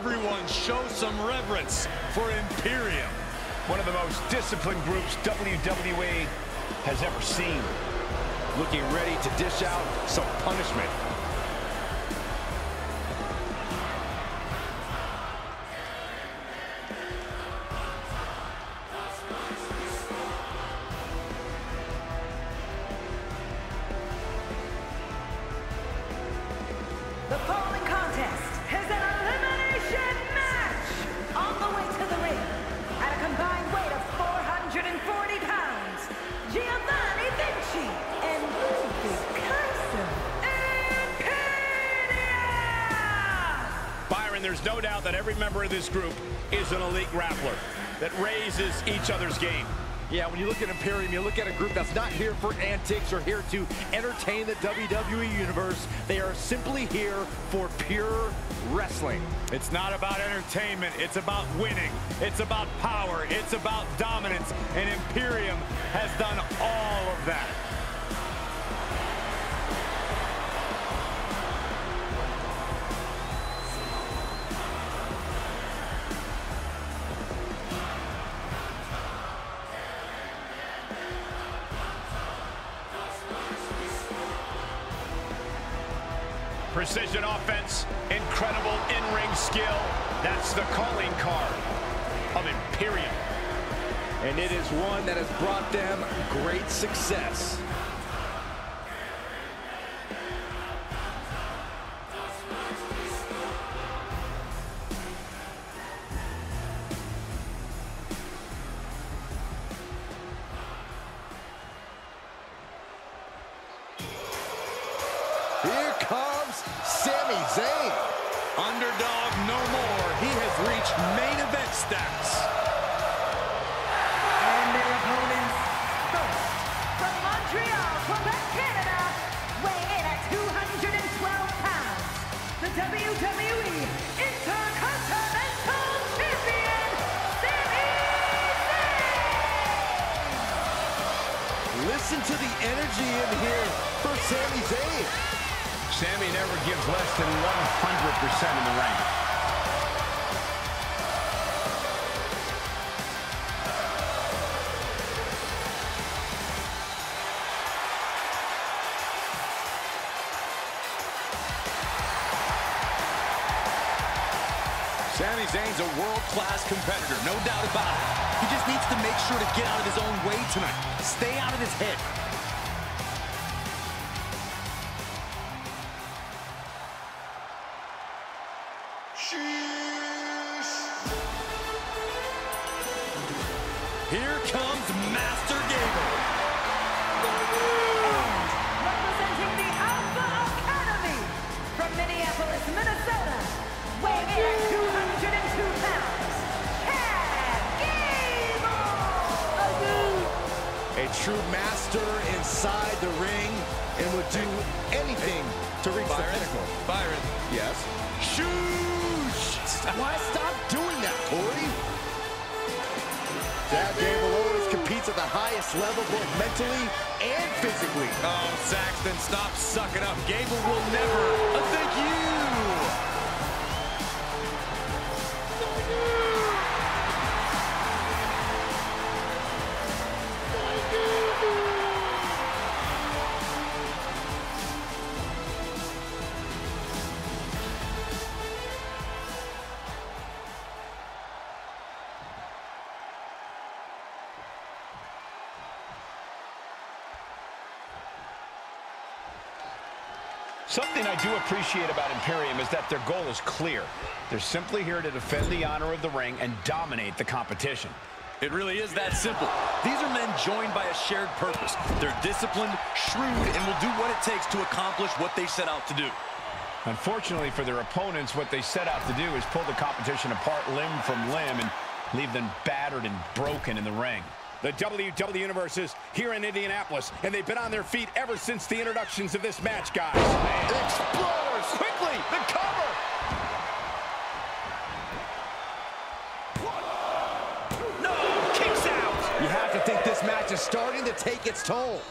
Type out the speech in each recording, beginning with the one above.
Everyone show some reverence for Imperium. One of the most disciplined groups WWE has ever seen. Looking ready to dish out some punishment. That every member of this group is an elite grappler that raises each other's game. Yeah, when you look at Imperium, you look at a group that's not here for antics or here to entertain the WWE Universe. They are simply here for pure wrestling. It's not about entertainment, it's about winning. It's about power, it's about dominance, and Imperium has done all of that. And it is one that has brought them great success. WWE Intercontinental Champion, Sami Zayn! Listen to the energy in here for Sami Zayn. Sami never gives less than 100% in the ring. World-class competitor, no doubt about it. He just needs to make sure to get out of his own way tonight. Stay out of his head. Master inside the ring and would do anything to reach the pinnacle. Byron. Yes. Shoosh! Why stop doing that, Corey? Chad Gable always competes at the highest level, both mentally and physically. Oh, Saxton, stop sucking up. Gable will never. Uh, thank you. Something I do appreciate about Imperium is that their goal is clear. They're simply here to defend the honor of the ring and dominate the competition. It really is that simple. These are men joined by a shared purpose. They're disciplined, shrewd, and will do what it takes to accomplish what they set out to do. Unfortunately for their opponents, what they set out to do is pull the competition apart limb from limb and leave them battered and broken in the ring. The WWE Universe is here in Indianapolis, and they've been on their feet ever since the introductions of this match, guys. Explorers, quickly, the cover. No, kicks out. You have to think this match is starting to take its toll.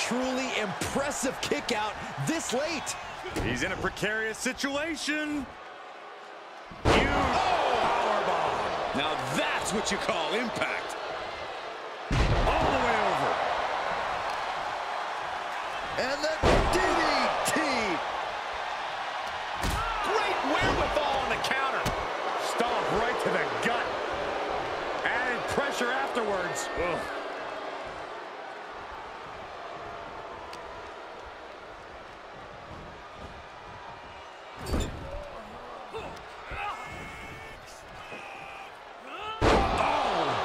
Truly impressive kick out this late. He's in a precarious situation. Huge oh, powerbomb. Now that's what you call impact. All the way over. And the DDT. Great wherewithal on the counter. Stomp right to the gut. Added pressure afterwards. Ugh.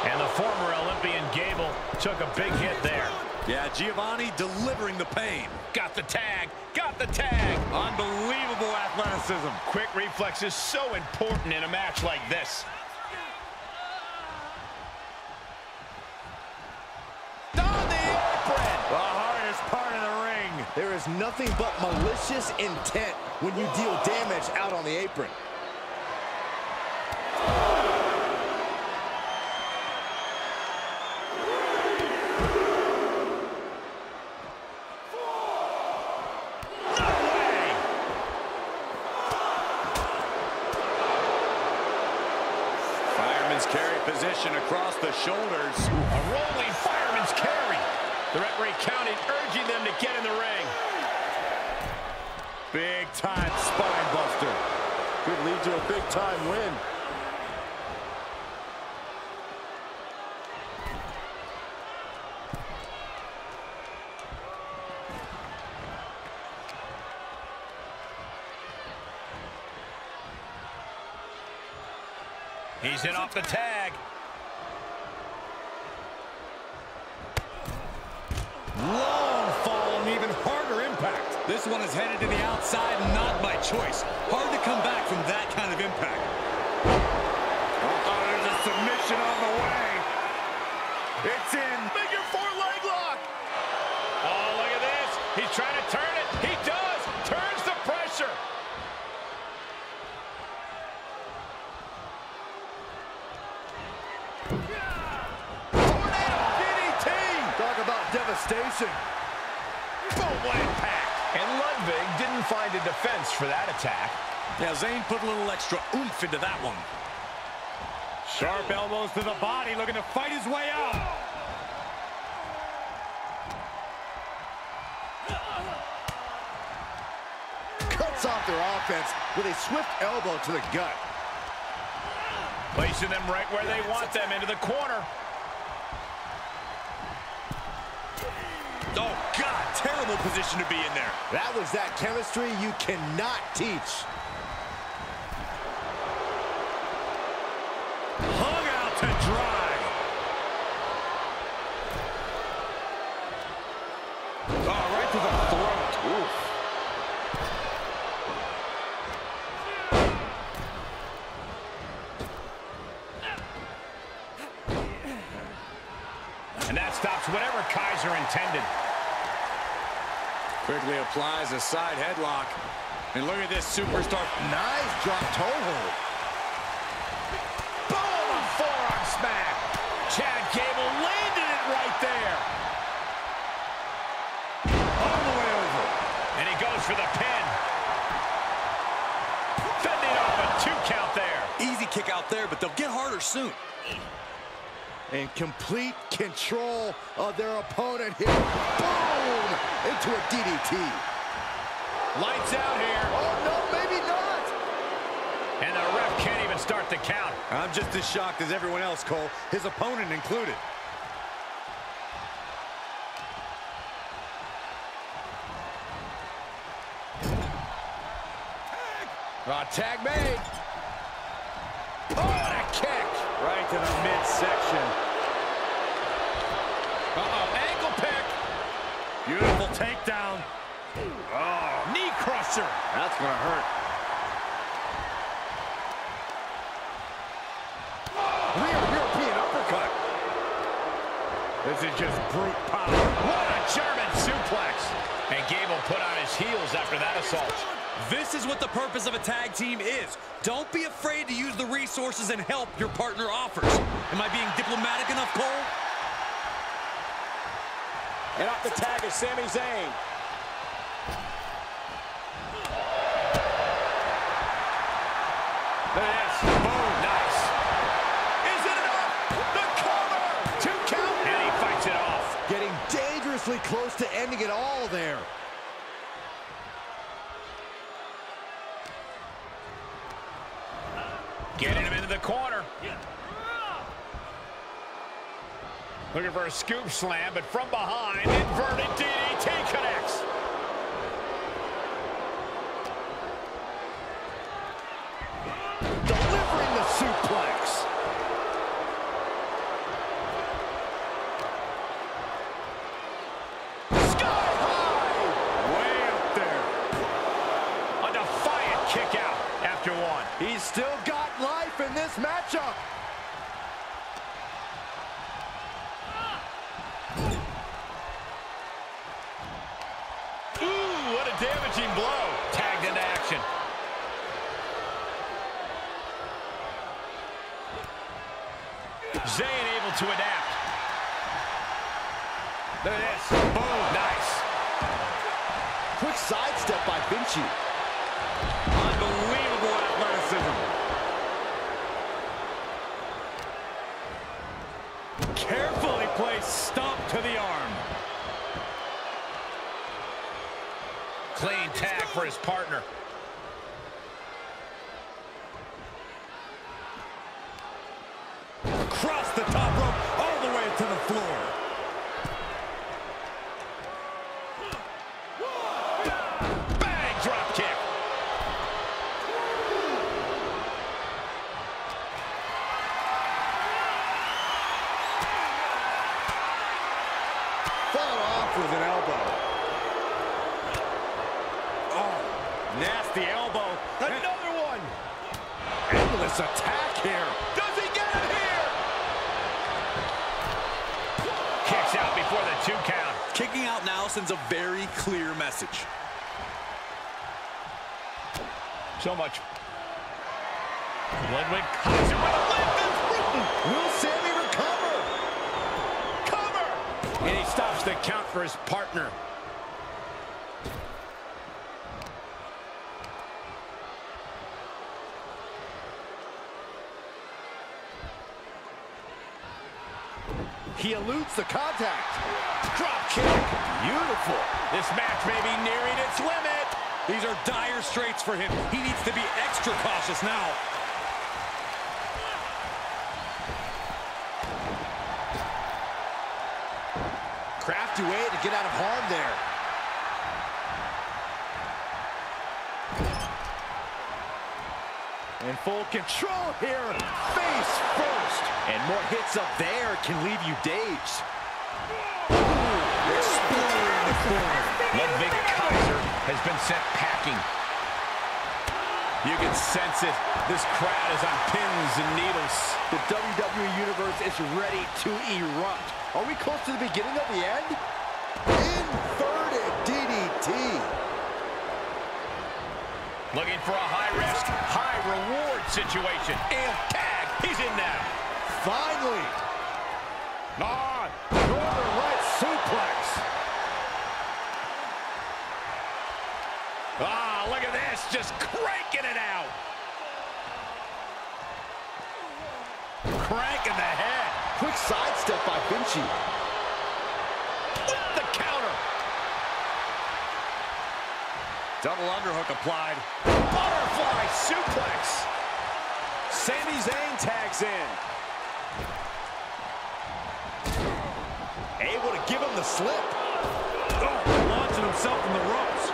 And the former Olympian Gable took a big hit there. Yeah, Giovanni delivering the pain. Got the tag, got the tag. Unbelievable athleticism. Quick reflex is so important in a match like this. On the apron. The hardest part of the ring. There is nothing but malicious intent when you deal damage out on the apron. No way. Fireman's carry position across the shoulders. A rolling fireman's carry. The referee counting, urging them to get in the ring. Big time spine buster. Could lead to a big time win. He's in off the tag. Long fall and even harder impact. This one is headed to the outside, not by choice. Hard to come back from that kind of impact. Oh, there's a submission on the way. It's in. Figure four leg devastation. Boom, what impact. And Ludwig didn't find a defense for that attack. Yeah, Zayn put a little extra oomph into that one. Sharp elbows to the body, looking to fight his way out. Cuts off their offense with a swift elbow to the gut. Placing them right where they want them, into the corner. Oh, God, terrible position to be in there. That was that chemistry you cannot teach. Hung out to dry. Oh, right to the throat. Oof. And that stops whatever Kaiser intended. Quickly applies a side headlock. And look at this superstar. Nice drop toe hold. Boom! Forearm smack. Chad Gable landed it right there. All the way over. And he goes for the pin. Fending off a two count there. Easy kick out there, but they'll get harder soon. In complete control of their opponent here. Boom! Into a DDT. Lights out here. Oh, no, maybe not. And the ref can't even start the count. I'm just as shocked as everyone else, Cole, his opponent included. Uh, tag made. Oh, and a kick. Right to the midsection. Uh-oh, ankle pick. Beautiful takedown. Oh, knee crusher. That's going to hurt. Real European uppercut. This is just brute power. What a German suplex. And Gable put on his heels after that assault. This is what the purpose of a tag team is. Don't be afraid to use the resources and help your partner offers. Am I being diplomatic enough, Cole? And off the tag is Sami Zayn. Look at. Boom. Nice. Is it enough? The cover. Two count. And he fights it off. Getting dangerously close to ending it all there. Getting him into the corner. Looking for a scoop slam, but from behind, inverted DDT connects. Delivering the suplex. Sky high. Way up there. A defiant kick out after one. He's still in this matchup. Ooh, what a damaging blow. Tagged into action. Zayn able to adapt. Look at this. Boom. Nice. Quick sidestep by Vinci. Placed stomp to the arm. Clean tag for his partner. Across the top rope, all the way to the floor. Bang, drop kick. Fought off with an elbow. Oh, nasty elbow. Another one. Attack here. Does he get it here? Kicks out before the two count. Kicking out now sends a very clear message. So much. Ludwig Kaiser with a leg that's Will Sami recover? Cover! And he stops the count for his partner. He eludes the contact. Drop kick. Beautiful. This match may be nearing its limit. These are dire straits for him. He needs to be extra cautious now. Crafty way to get out of harm there. In full control here. Face first. And more hits up there can leave you dazed. Exploring the corner. Ludwig Kaiser has been sent packing. You can sense it. This crowd is on pins and needles. The WWE Universe is ready to erupt. Are we close to the beginning of the end? Inverted DDT. Looking for a high-risk, high-reward situation. And tag. He's in now. Finally. On. Northern Light suplex. Ah, look at this. Just cranking it out. Cranking the head. Quick sidestep by Vinci. With the counter. Double underhook applied. Butterfly suplex. Sami Zayn tags in. Able to give him the slip. Oh, launching himself in the ropes.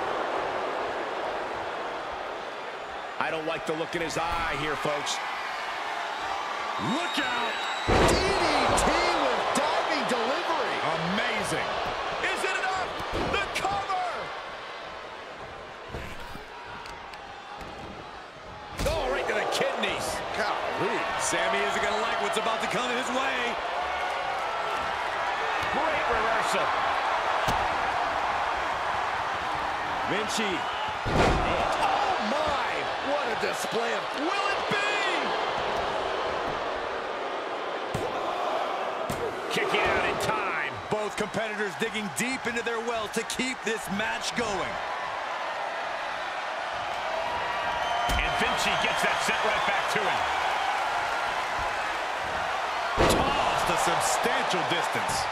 I don't like the look in his eye here, folks. Look out. DDT with diving delivery. Amazing. Is it enough? The cover! Oh, right to the kidneys. Golly. Sami isn't going to like what's about to come his way. Great reversal. Vinci. Oh, my. What a display of... Will it be? Kicking out in time. Both competitors digging deep into their well to keep this match going. Vinci gets that sent right back to him. Tossed a substantial distance.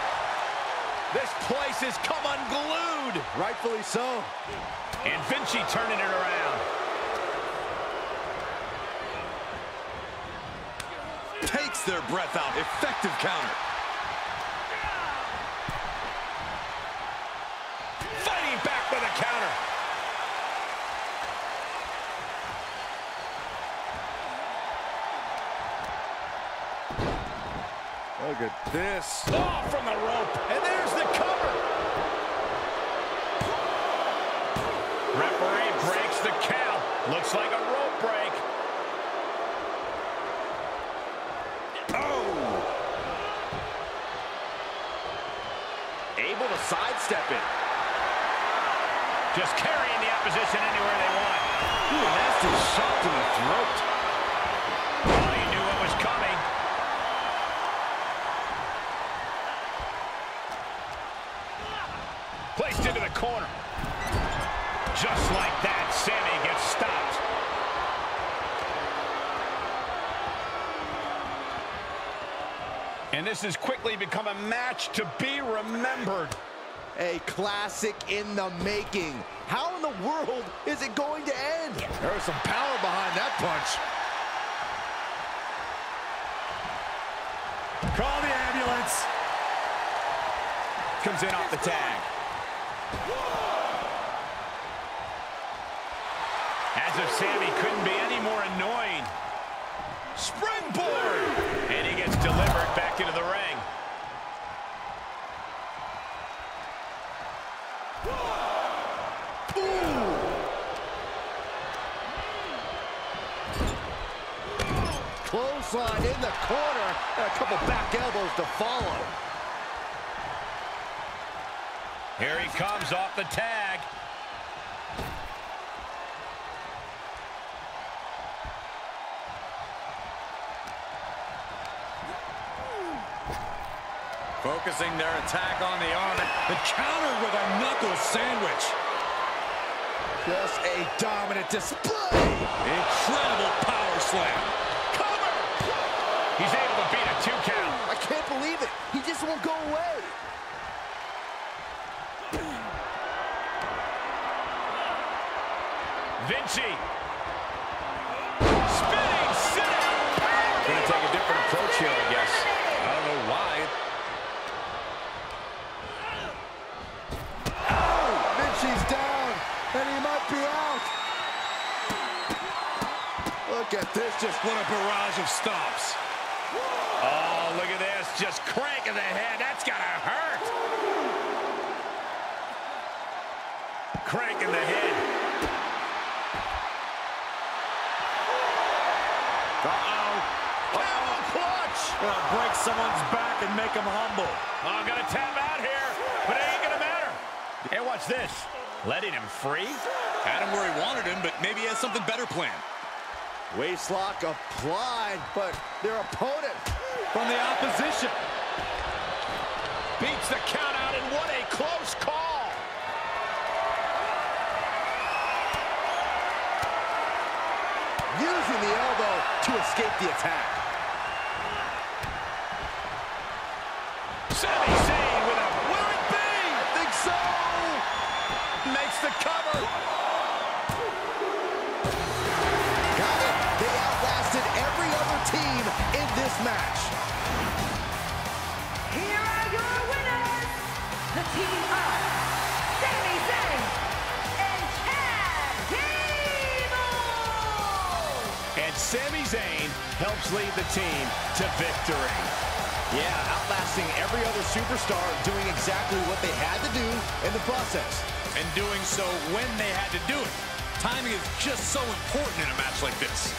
This place has come unglued. Rightfully so. And Vinci turning it around. Takes their breath out. Effective counter. Fighting back with a counter. Look at this. Oh, from the rope. And there's the cover. Referee breaks the count. Looks like a rope break. Oh! Able to sidestep it. Just carrying the opposition anywhere they want. Ooh, nasty shot to the throat. Just like that, Sami gets stopped. And this has quickly become a match to be remembered. A classic in the making. How in the world is it going to end? There was some power behind that punch. Call the ambulance. Comes in off the tag. As if Sami couldn't be any more annoying. Springboard! And he gets delivered back into the ring. Clothesline in the corner. And a couple back elbows to follow. Here he comes off the tag. Focusing their attack on the arm. The counter with a knuckle sandwich. Just a dominant display. Incredible power slam. Cover! He's able to beat a two count. I can't believe it. He just won't go away. Vinci. This, just What a barrage of stomps. Oh, look at this. Just cranking the head. That's gotta hurt. Cranking the head. Uh-oh. Camel clutch. Gonna break someone's back and make them humble. Oh, I'm gonna tap out here, but it ain't gonna matter. Hey, watch this. Letting him free? Had him where he wanted him, but maybe he has something better planned. Waistlock applied, but their opponent From the opposition. Beats the count out, and what a close call. using the elbow to escape the attack. Sami Zayn with a will it be? I think so. Makes the cover. This match. Here are your winners, the team of Sami Zayn and Chad Gable. And Sami Zayn helps lead the team to victory. Yeah, outlasting every other superstar, doing exactly what they had to do in the process. And doing so when they had to do it. Timing is just so important in a match like this.